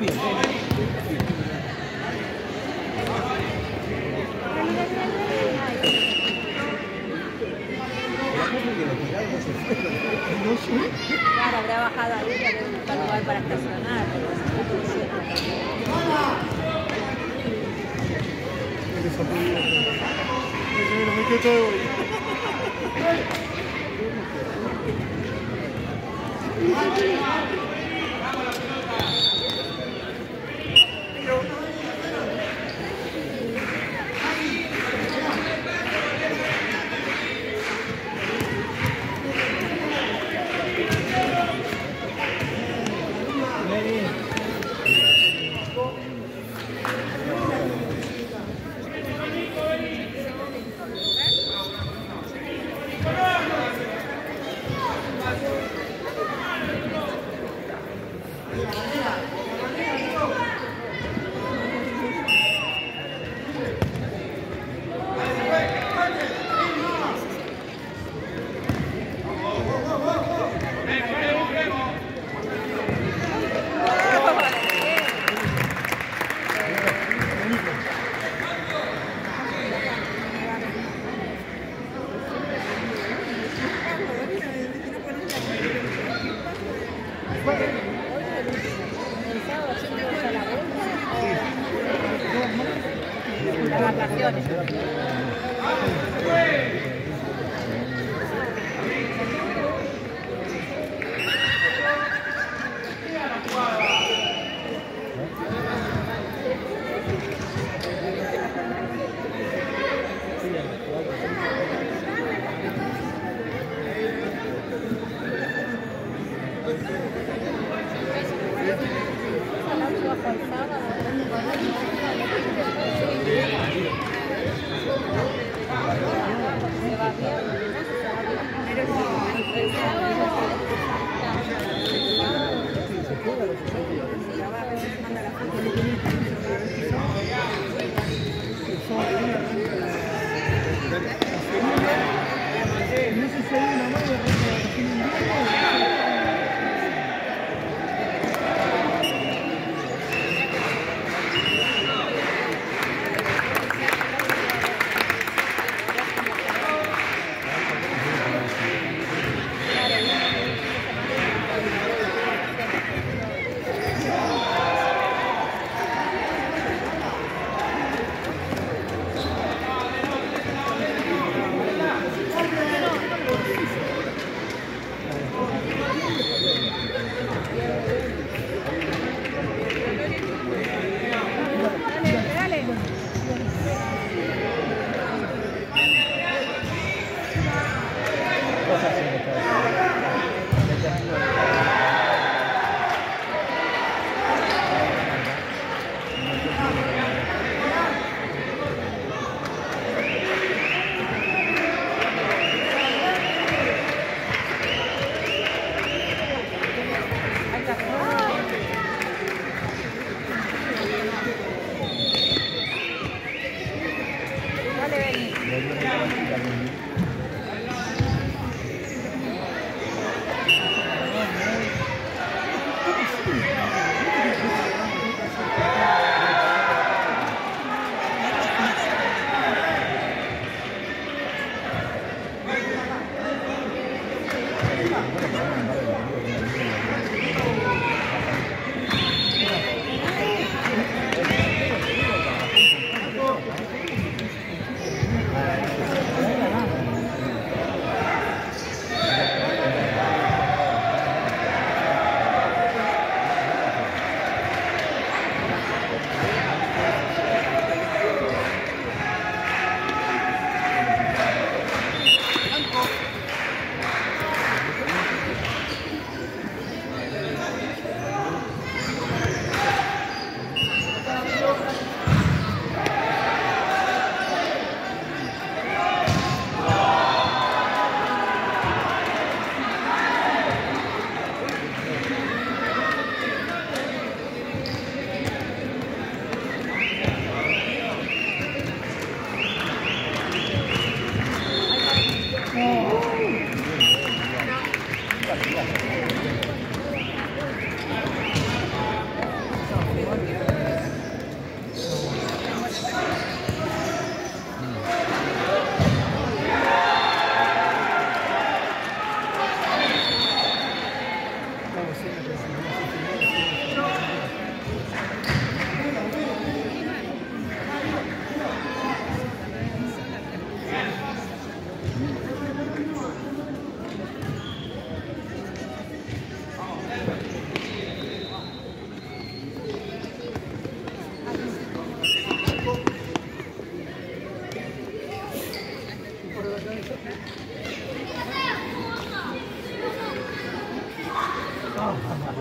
Claro, habrá bajado lugar para estacionar. Quedo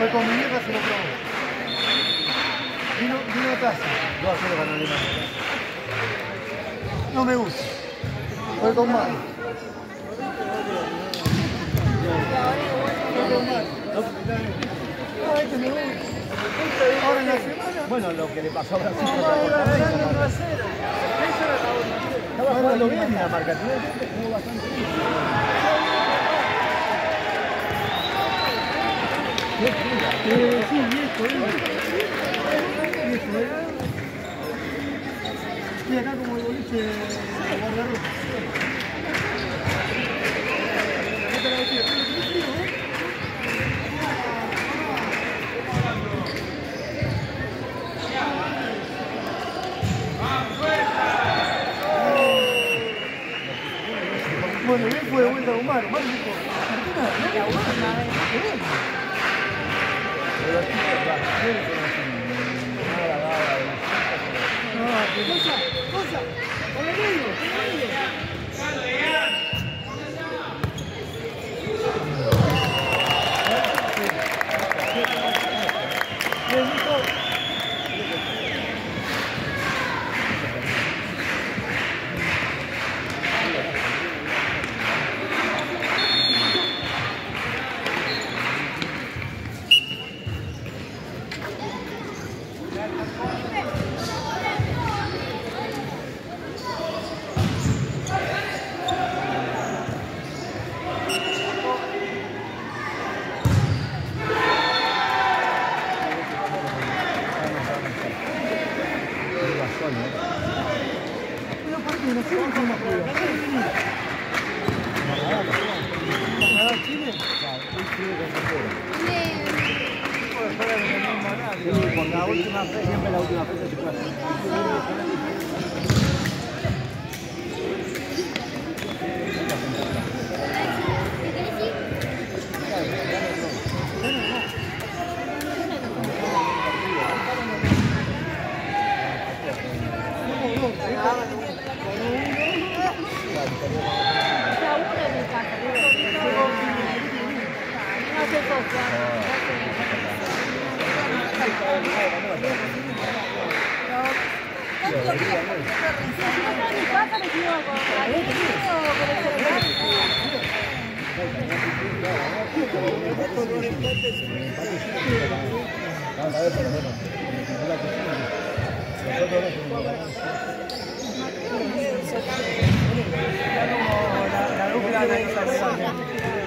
Fue con mierda se lo probó. Vino, vino Tassi. 2 a 0 para No me gusta. Fue con mal. Fue con mal. Ahora en la semana. Bueno, lo que le pasó a Brasil. No, no, no, no, Estaba jugando bien Sí, acá como el boliche... última fe, siempre la última fe. La dupla de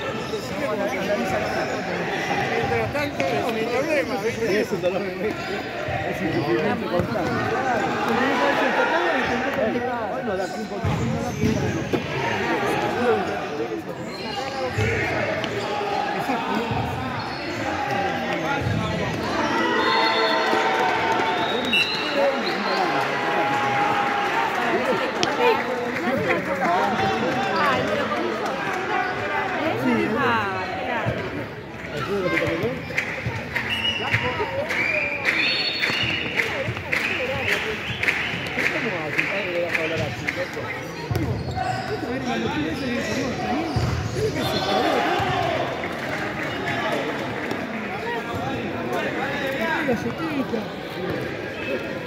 Mientras tanto, mi problema, ¿viste? Es un dolor de Es